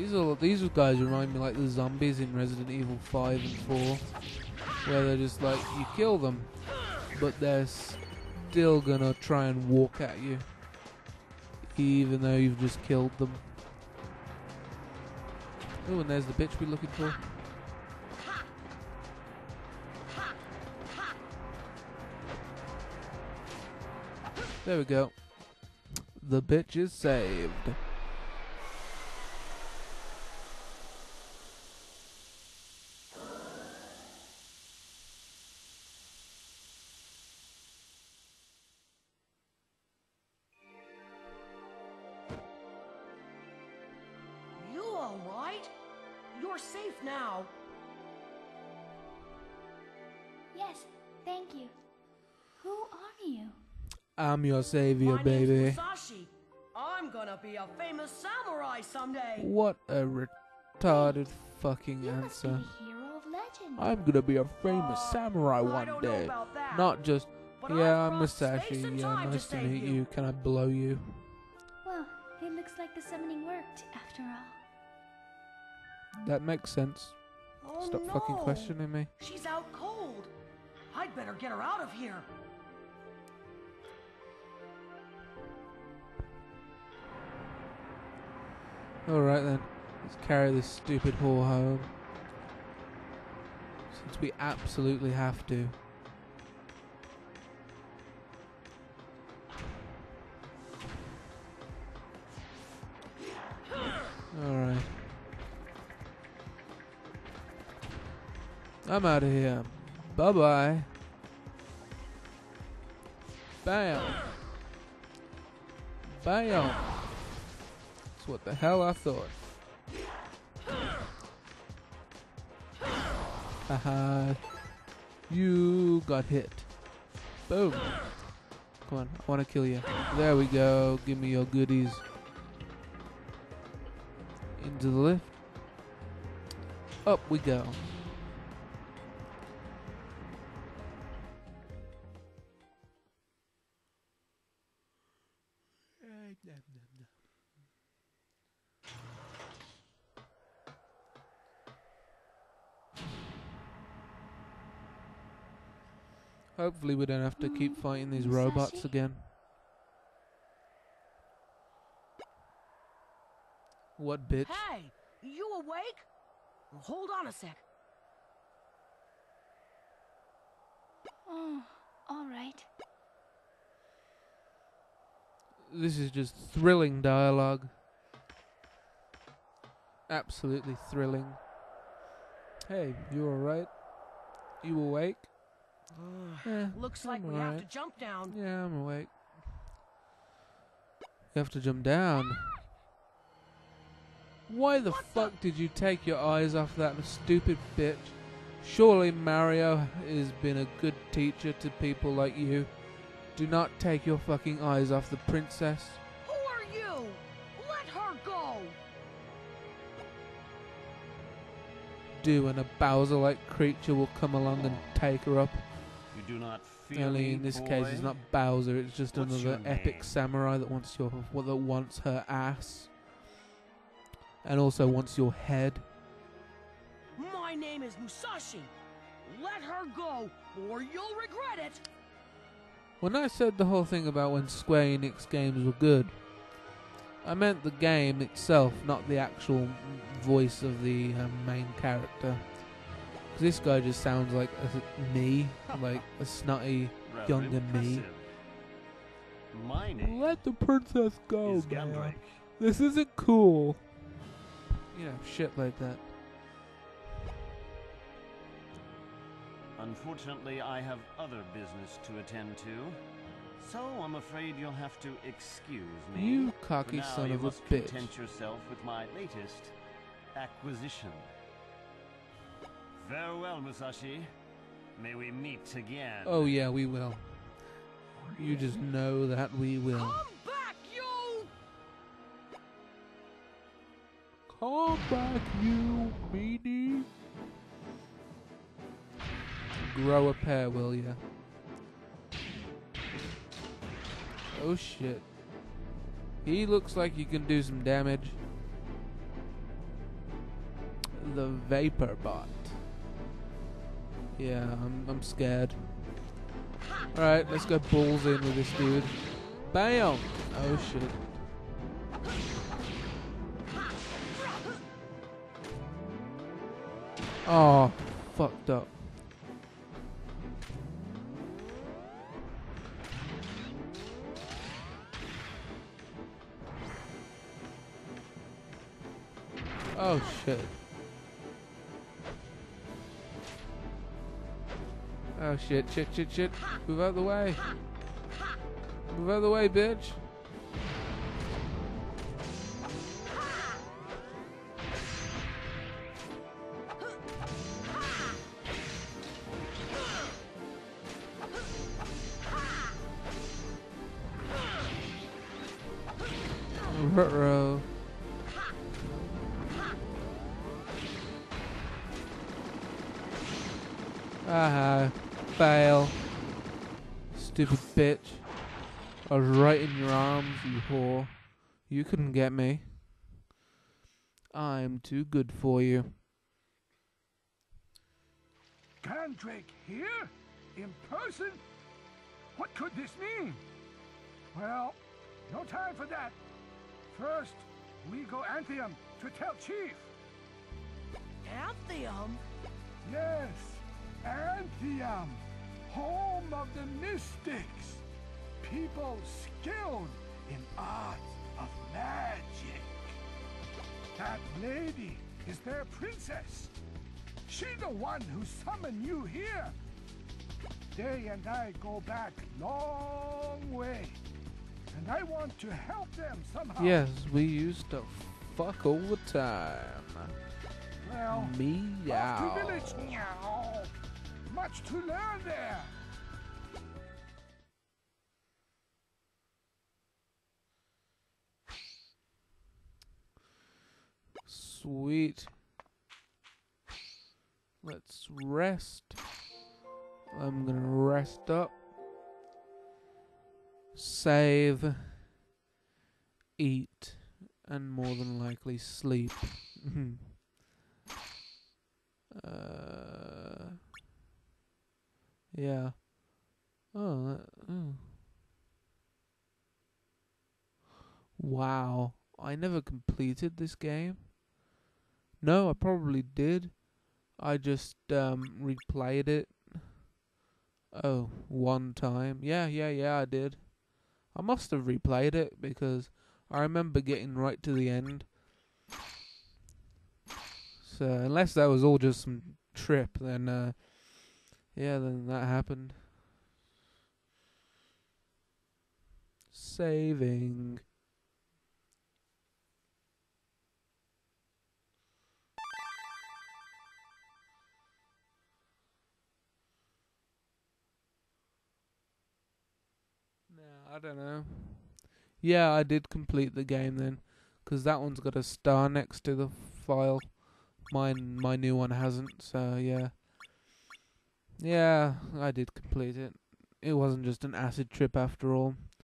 These are these guys remind me like the zombies in Resident Evil 5 and 4, where they're just like you kill them, but they're still gonna try and walk at you, even though you've just killed them. Oh, and there's the bitch we're looking for. There we go. The bitch is saved. You're safe now. Yes, thank you. Who are you? I'm your savior, My baby. name's Musashi. I'm gonna be a famous samurai someday. What a retarded fucking You must be answer. hero of legend. I'm gonna be a famous Uh, samurai one day. Not just, But yeah, I've I'm crossed Musashi. Yeah, time to nice to meet you. you. Can I blow you? Well, it looks like the summoning worked after all. That makes sense. Oh, Stop fucking questioning me. She's out cold. I'd better get her out of here. Alright then. Let's carry this stupid whore home. Since we absolutely have to. I'm out of here. Bye bye. Bam. Bam. That's what the hell I thought. Haha. you got hit. Boom. Come on, I want to kill you. There we go. Give me your goodies. Into the lift. Up we go. Hopefully we don't have to keep Mm, fighting these robots again. What bitch? Hey, you awake? Hold on a sec. Oh, all right. This is just thrilling dialogue. Absolutely thrilling. Hey, you alright? You awake? Eh, Looks like I'm we have to jump down. Yeah, I'm awake. You have to jump down. Why the fuck did you take your eyes off that stupid bitch? Surely Mario has been a good teacher to people like you. Do not take your fucking eyes off the princess. Who are you? Let her go. Do and a Bowser-like creature will come along and take her up. You do not feel Only in this boy? case, it's not Bowser. It's just What's another epic samurai that wants your what that wants her ass, and also wants your head. My name is Musashi. Let her go, or you'll regret it. When I said the whole thing about when Square Enix games were good, I meant the game itself, not the actual voice of the um, main character. 'Cause this guy just sounds like a, me, like a snotty. Rather younger me. impressive. My name Let the princess go, man. This isn't cool. You know, shit like that. Unfortunately, I have other business to attend to. So I'm afraid you'll have to excuse me. You cocky now, son you of a must bitch. content yourself with my latest acquisition. Farewell, Musashi. May we meet again. Oh yeah, we will. You just know that we will. Come back, you! Come back, you meanie. Grow a pair, will ya? Oh shit. He looks like he can do some damage. the Vapor Bot. Yeah, I'm, I'm scared. Alright, let's go balls in with this dude. Bam! Oh shit. Oh, fucked up. Oh shit. Oh shit, shit, shit, shit. Move out the way. Move out the way, bitch. Ruh-roh. Aha, fail. Stupid bitch. I was right in your arms, you whore. You couldn't get me. I'm too good for you. Gandrake here? In person? What could this mean? Well, no time for that. First, we go Antheum to tell Chief. Antheum? Yes, Antheum, home of the mystics. People skilled in art of magic. That lady is their princess. She the one who summoned you here. They and I go back long way. And I want to help them somehow. Yes, we used to fuck all the time. Well, off Meow. to village now. Much to learn there. Sweet. Let's rest. I'm gonna rest up. Save. Eat. And more than likely sleep. uh, yeah. Oh, that, oh. Wow. I never completed this game. No, I probably did. I just um replayed it. Oh, one time. Yeah, yeah, yeah, I did. I must have replayed it because I remember getting right to the end. So unless that was all just some trip, then uh yeah, then that happened. Saving. No, I don't know. Yeah, I did complete the game then, 'cause that one's got a star next to the file. Mine, my new one hasn't. So yeah, yeah, I did complete it. It wasn't just an acid trip after all.